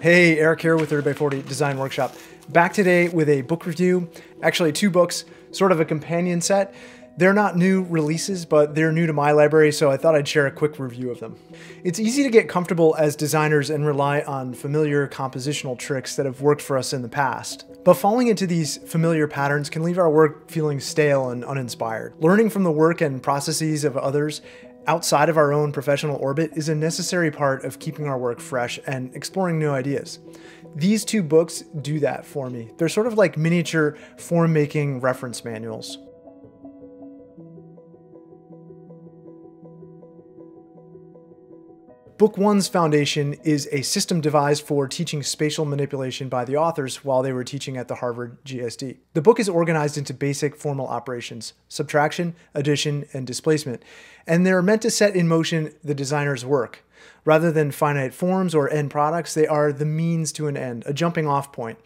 Hey, Eric here with 30by40 Design Workshop. Back today with a book review, actually two books, sort of a companion set. They're not new releases, but they're new to my library, so I thought I'd share a quick review of them. It's easy to get comfortable as designers and rely on familiar compositional tricks that have worked for us in the past. But falling into these familiar patterns can leave our work feeling stale and uninspired. Learning from the work and processes of others outside of our own professional orbit is a necessary part of keeping our work fresh and exploring new ideas. These two books do that for me. They're sort of like miniature form making reference manuals. Book One's foundation is a system devised for teaching spatial manipulation by the authors while they were teaching at the Harvard GSD. The book is organized into basic formal operations subtraction, addition, and displacement, and they're meant to set in motion the designer's work. Rather than finite forms or end products, they are the means to an end, a jumping off point.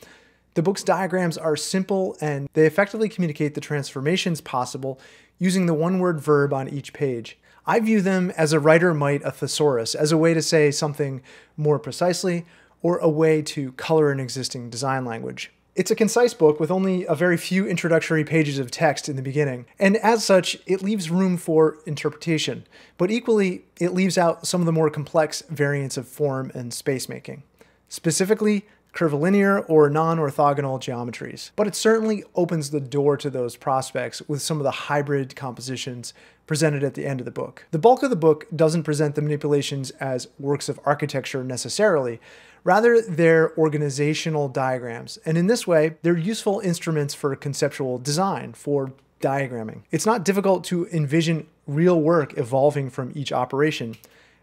The book's diagrams are simple and they effectively communicate the transformations possible using the one word verb on each page. I view them as a writer might a thesaurus, as a way to say something more precisely, or a way to color an existing design language. It's a concise book with only a very few introductory pages of text in the beginning, and as such, it leaves room for interpretation, but equally, it leaves out some of the more complex variants of form and space making. Specifically, curvilinear or non-orthogonal geometries. But it certainly opens the door to those prospects with some of the hybrid compositions presented at the end of the book. The bulk of the book doesn't present the manipulations as works of architecture necessarily, rather they're organizational diagrams. And in this way, they're useful instruments for conceptual design, for diagramming. It's not difficult to envision real work evolving from each operation,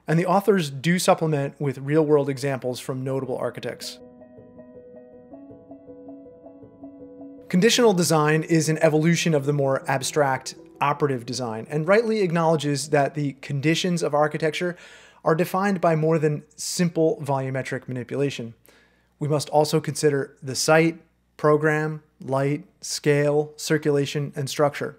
and the authors do supplement with real world examples from notable architects. Conditional design is an evolution of the more abstract operative design and rightly acknowledges that the conditions of architecture are defined by more than simple volumetric manipulation. We must also consider the site, program, light, scale, circulation, and structure.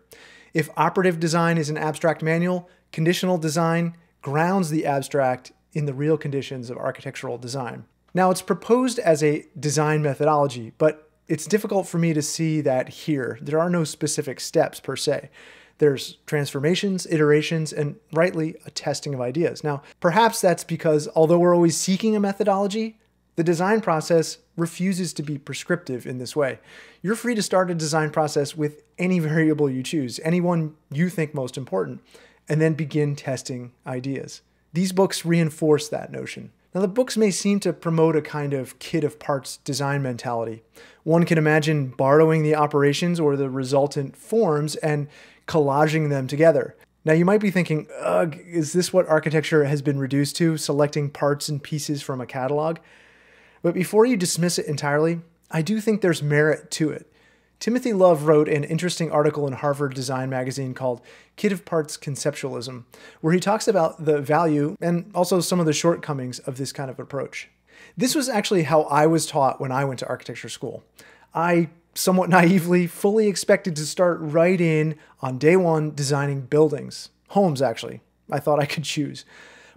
If operative design is an abstract manual, conditional design grounds the abstract in the real conditions of architectural design. Now, it's proposed as a design methodology, but it's difficult for me to see that here. There are no specific steps per se. There's transformations, iterations, and rightly a testing of ideas. Now, perhaps that's because although we're always seeking a methodology, the design process refuses to be prescriptive in this way. You're free to start a design process with any variable you choose, any one you think most important, and then begin testing ideas. These books reinforce that notion. Now, the books may seem to promote a kind of kit of parts design mentality. One can imagine borrowing the operations or the resultant forms and collaging them together. Now, you might be thinking, ugh, is this what architecture has been reduced to, selecting parts and pieces from a catalog? But before you dismiss it entirely, I do think there's merit to it. Timothy Love wrote an interesting article in Harvard Design Magazine called Kit of Parts Conceptualism, where he talks about the value and also some of the shortcomings of this kind of approach. This was actually how I was taught when I went to architecture school. I somewhat naively fully expected to start right in on day one designing buildings, homes actually. I thought I could choose.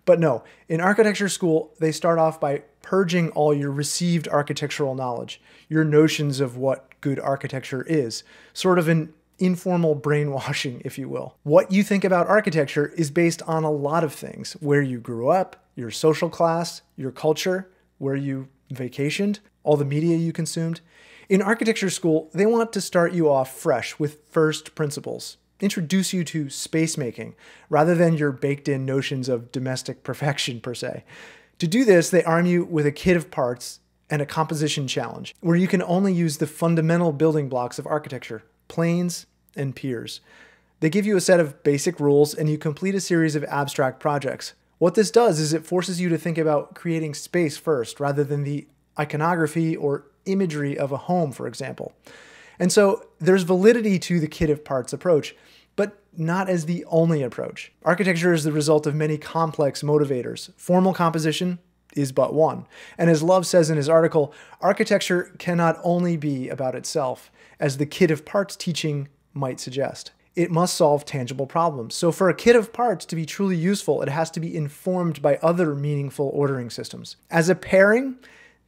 But no, in architecture school, they start off by purging all your received architectural knowledge, your notions of what good architecture is, sort of an informal brainwashing, if you will. What you think about architecture is based on a lot of things where you grew up, your social class, your culture, where you vacationed, all the media you consumed. In architecture school, they want to start you off fresh with first principles, introduce you to space making rather than your baked in notions of domestic perfection per se. To do this, they arm you with a kit of parts and a composition challenge, where you can only use the fundamental building blocks of architecture planes and piers. They give you a set of basic rules and you complete a series of abstract projects. What this does is it forces you to think about creating space first rather than the iconography or imagery of a home, for example. And so there's validity to the kit of parts approach, but not as the only approach. Architecture is the result of many complex motivators. Formal composition is but one. And as Love says in his article, architecture cannot only be about itself, as the kit of parts teaching might suggest. It must solve tangible problems. So for a kit of parts to be truly useful, it has to be informed by other meaningful ordering systems. As a pairing,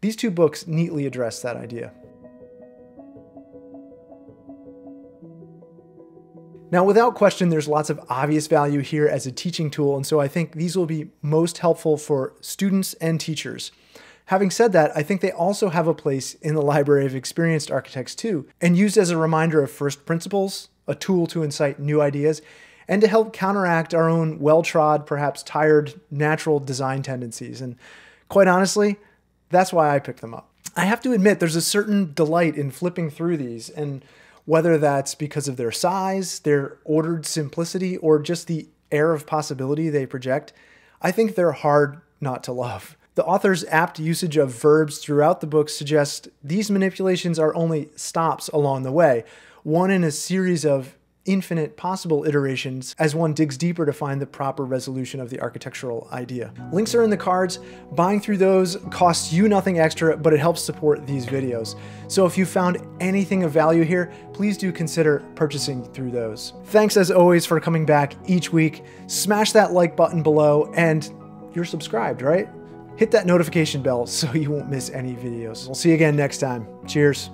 These two books neatly address that idea. Now, without question, there's lots of obvious value here as a teaching tool, and so I think these will be most helpful for students and teachers. Having said that, I think they also have a place in the library of experienced architects too, and used as a reminder of first principles, a tool to incite new ideas, and to help counteract our own well trod, perhaps tired, natural design tendencies. And quite honestly, that's why I picked them up. I have to admit, there's a certain delight in flipping through these and whether that's because of their size, their ordered simplicity, or just the air of possibility they project, I think they're hard not to love. The author's apt usage of verbs throughout the book suggests these manipulations are only stops along the way, one in a series of infinite possible iterations as one digs deeper to find the proper resolution of the architectural idea. Links are in the cards. Buying through those costs you nothing extra, but it helps support these videos. So if you found anything of value here, please do consider purchasing through those. Thanks as always for coming back each week. Smash that like button below and you're subscribed, right? Hit that notification bell so you won't miss any videos. We'll see you again next time. Cheers.